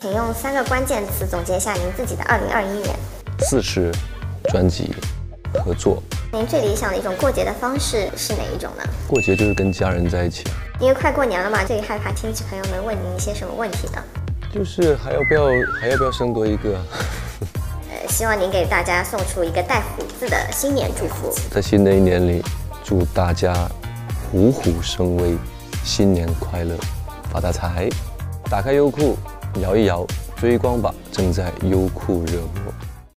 请用三个关键词总结一下您自己的二零二一年。四是，专辑，合作。您最理想的一种过节的方式是哪一种呢？过节就是跟家人在一起，因为快过年了嘛，最害怕亲戚朋友们问您一些什么问题呢？就是还要不要还要不要生多一个？呃，希望您给大家送出一个带虎字的新年祝福。在新的一年里，祝大家虎虎生威，新年快乐，发大财！打开优酷，摇一摇，追光吧，正在优酷热播。